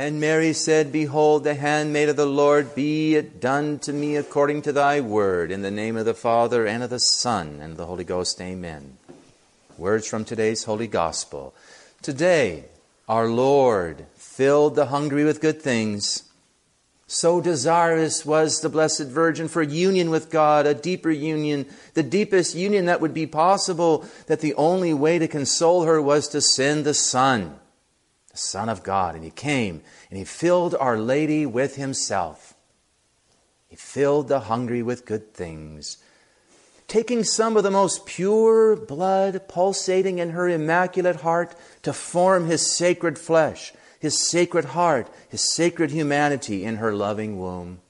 And Mary said, Behold, the handmaid of the Lord, be it done to me according to thy word. In the name of the Father, and of the Son, and of the Holy Ghost, amen. Words from today's Holy Gospel. Today, our Lord filled the hungry with good things. So desirous was the Blessed Virgin for union with God, a deeper union, the deepest union that would be possible, that the only way to console her was to send the Son Son of God. And he came and he filled Our Lady with himself. He filled the hungry with good things. Taking some of the most pure blood pulsating in her immaculate heart to form his sacred flesh, his sacred heart, his sacred humanity in her loving womb.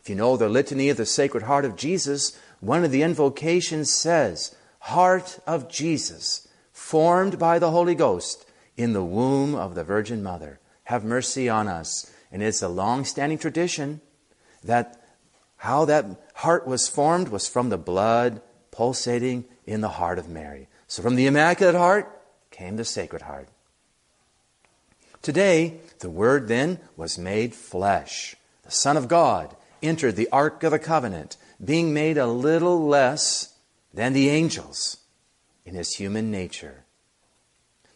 If you know the litany of the Sacred Heart of Jesus, one of the invocations says, Heart of Jesus, formed by the Holy Ghost, in the womb of the Virgin Mother. Have mercy on us. And it's a long standing tradition that how that heart was formed was from the blood pulsating in the heart of Mary. So from the Immaculate Heart came the Sacred Heart. Today, the Word then was made flesh. The Son of God entered the Ark of the Covenant, being made a little less than the angels in his human nature.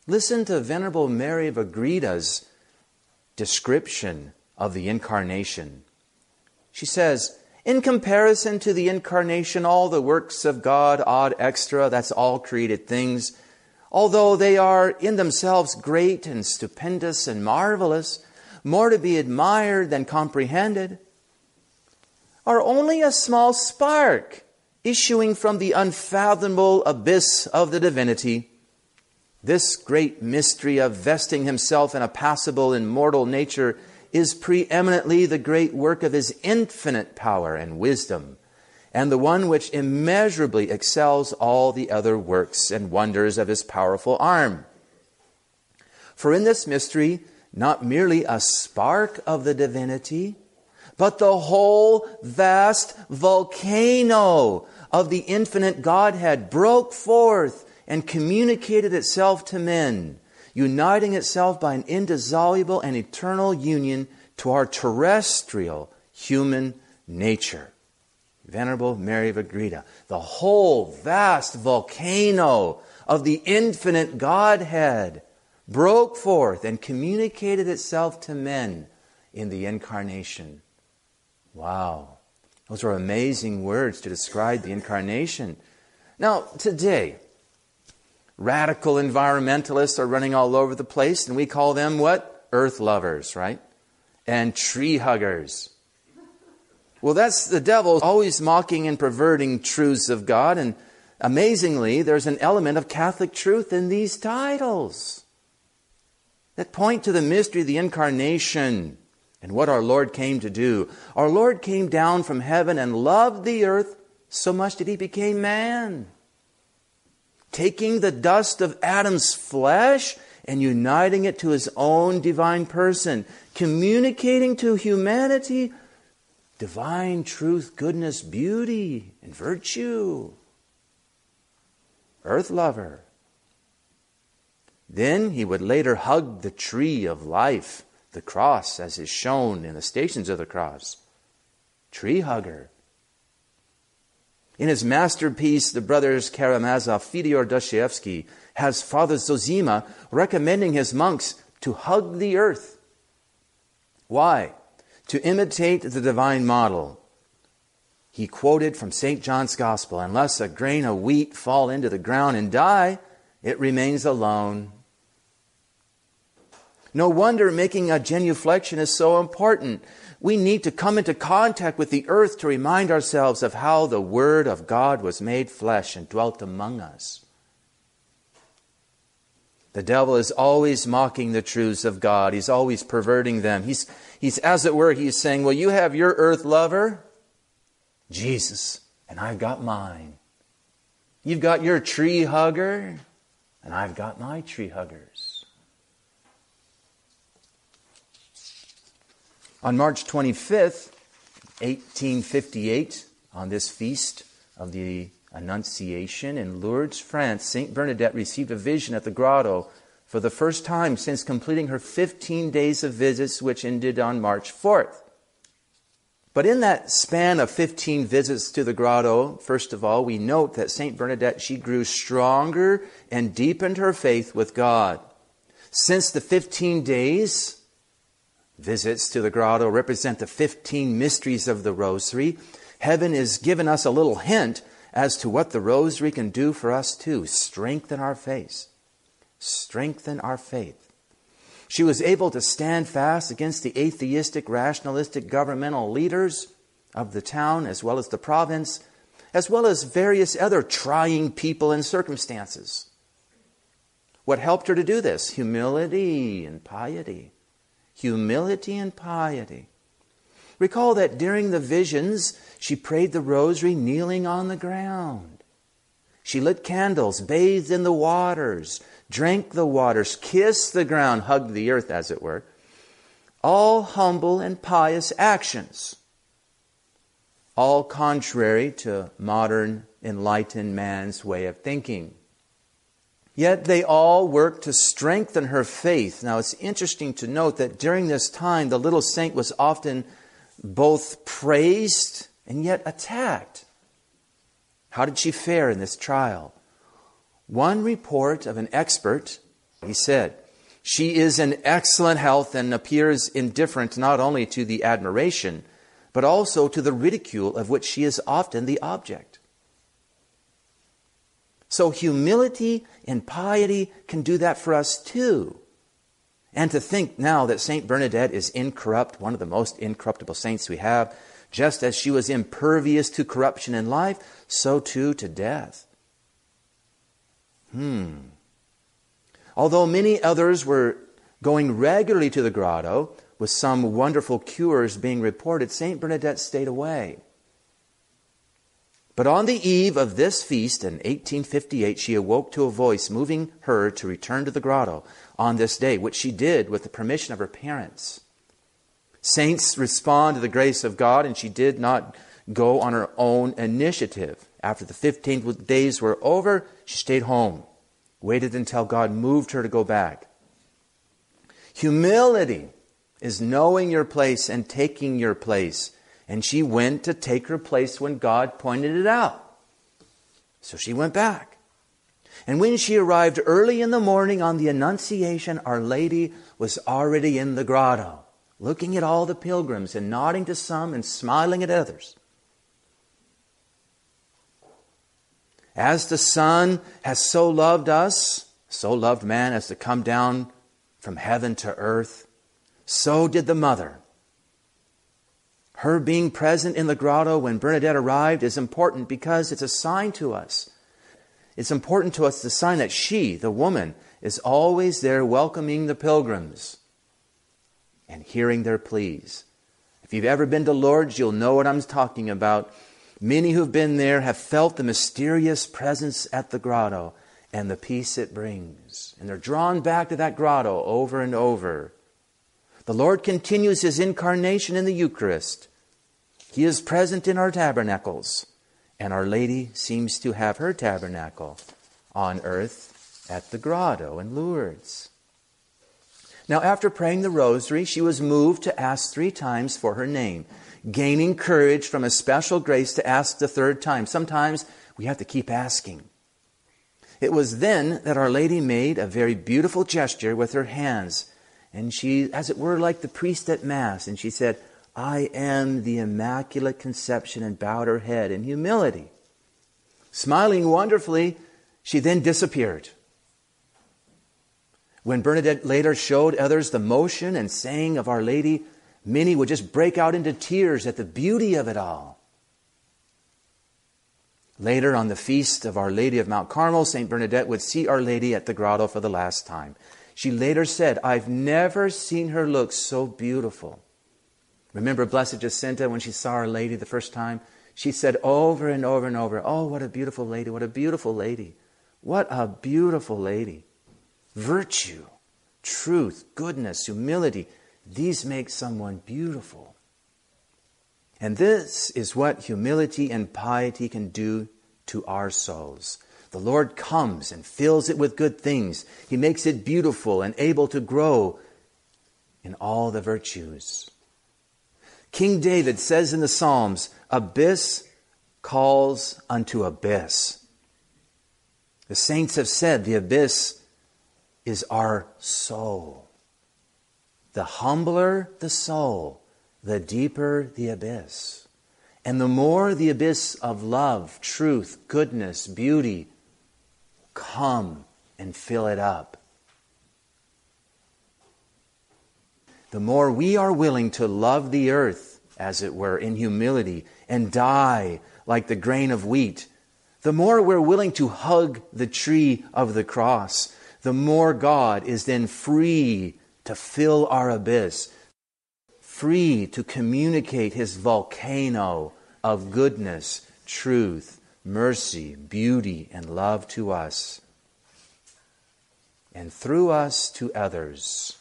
Listen to Venerable Mary of Agreda's description of the incarnation. She says, in comparison to the incarnation, all the works of God, ad extra, that's all created things, although they are in themselves great and stupendous and marvelous, more to be admired than comprehended, are only a small spark issuing from the unfathomable abyss of the divinity this great mystery of vesting himself in a passible and mortal nature is preeminently the great work of his infinite power and wisdom, and the one which immeasurably excels all the other works and wonders of his powerful arm. For in this mystery, not merely a spark of the divinity, but the whole vast volcano of the infinite Godhead broke forth and communicated itself to men, uniting itself by an indissoluble and eternal union to our terrestrial human nature. Venerable Mary of Agreda, the whole vast volcano of the infinite Godhead broke forth and communicated itself to men in the incarnation. Wow. Those are amazing words to describe the incarnation. Now, today, Radical environmentalists are running all over the place, and we call them what? Earth lovers, right? And tree huggers. Well, that's the devil always mocking and perverting truths of God, and amazingly, there's an element of Catholic truth in these titles that point to the mystery of the incarnation and what our Lord came to do. Our Lord came down from heaven and loved the earth so much that he became man taking the dust of Adam's flesh and uniting it to his own divine person, communicating to humanity divine truth, goodness, beauty, and virtue. Earth lover. Then he would later hug the tree of life, the cross, as is shown in the stations of the cross. Tree hugger. In his masterpiece, The Brothers Karamazov, Fyodor Dostoevsky has Father Zosima recommending his monks to hug the earth. Why? To imitate the divine model. He quoted from St. John's Gospel Unless a grain of wheat fall into the ground and die, it remains alone. No wonder making a genuflection is so important we need to come into contact with the earth to remind ourselves of how the Word of God was made flesh and dwelt among us. The devil is always mocking the truths of God. He's always perverting them. He's, he's, as it were, he's saying, Well, you have your earth lover, Jesus, and I've got mine. You've got your tree hugger, and I've got my tree huggers. On March 25th, 1858, on this feast of the Annunciation in Lourdes, France, St. Bernadette received a vision at the grotto for the first time since completing her 15 days of visits, which ended on March 4th. But in that span of 15 visits to the grotto, first of all, we note that St. Bernadette, she grew stronger and deepened her faith with God. Since the 15 days, visits to the grotto represent the 15 mysteries of the rosary, heaven has given us a little hint as to what the rosary can do for us too. Strengthen our faith strengthen our faith. She was able to stand fast against the atheistic, rationalistic governmental leaders of the town as well as the province, as well as various other trying people and circumstances. What helped her to do this? Humility and piety. Humility and piety. Recall that during the visions, she prayed the rosary kneeling on the ground. She lit candles, bathed in the waters, drank the waters, kissed the ground, hugged the earth, as it were. All humble and pious actions. All contrary to modern enlightened man's way of thinking. Yet they all worked to strengthen her faith. Now it's interesting to note that during this time, the little saint was often both praised and yet attacked. How did she fare in this trial? One report of an expert, he said, she is in excellent health and appears indifferent not only to the admiration, but also to the ridicule of which she is often the object. So, humility and piety can do that for us too. And to think now that St. Bernadette is incorrupt, one of the most incorruptible saints we have, just as she was impervious to corruption in life, so too to death. Hmm. Although many others were going regularly to the grotto, with some wonderful cures being reported, St. Bernadette stayed away. But on the eve of this feast in 1858, she awoke to a voice moving her to return to the grotto on this day, which she did with the permission of her parents. Saints respond to the grace of God, and she did not go on her own initiative. After the 15 days were over, she stayed home, waited until God moved her to go back. Humility is knowing your place and taking your place. And she went to take her place when God pointed it out. So she went back. And when she arrived early in the morning on the Annunciation, Our Lady was already in the grotto, looking at all the pilgrims and nodding to some and smiling at others. As the Son has so loved us, so loved man as to come down from heaven to earth, so did the Mother. Her being present in the grotto when Bernadette arrived is important because it's a sign to us. It's important to us, the sign that she, the woman, is always there welcoming the pilgrims and hearing their pleas. If you've ever been to Lourdes, you'll know what I'm talking about. Many who've been there have felt the mysterious presence at the grotto and the peace it brings. And they're drawn back to that grotto over and over. The Lord continues his incarnation in the Eucharist. He is present in our tabernacles, and Our Lady seems to have her tabernacle on earth at the grotto in Lourdes. Now, after praying the rosary, she was moved to ask three times for her name gaining courage from a special grace to ask the third time. Sometimes we have to keep asking. It was then that Our Lady made a very beautiful gesture with her hands. And she, as it were, like the priest at Mass, and she said, I am the Immaculate Conception, and bowed her head in humility. Smiling wonderfully, she then disappeared. When Bernadette later showed others the motion and saying of Our Lady, Many would just break out into tears at the beauty of it all. Later, on the feast of Our Lady of Mount Carmel, St. Bernadette would see Our Lady at the grotto for the last time. She later said, I've never seen her look so beautiful. Remember Blessed Jacinta when she saw Our Lady the first time? She said over and over and over, Oh, what a beautiful lady, what a beautiful lady. What a beautiful lady. Virtue, truth, goodness, humility, these make someone beautiful. And this is what humility and piety can do to our souls. the Lord comes and fills it with good things. He makes it beautiful and able to grow in all the virtues. King David says in the Psalms, Abyss calls unto abyss. The saints have said the abyss is our soul. The humbler the soul, the deeper the abyss. And the more the abyss of love, truth, goodness, beauty, come and fill it up. The more we are willing to love the earth, as it were, in humility and die like the grain of wheat, the more we're willing to hug the tree of the cross, the more God is then free to fill our abyss, free to communicate his volcano of goodness, truth, mercy, beauty, and love to us, and through us to others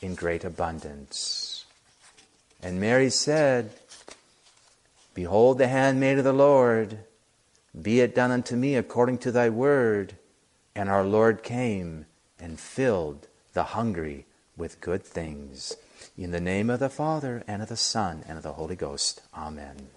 in great abundance. And Mary said, Behold the handmaid of the Lord, be it done unto me according to thy word. And our Lord came and filled the hungry with good things. In the name of the Father, and of the Son, and of the Holy Ghost. Amen.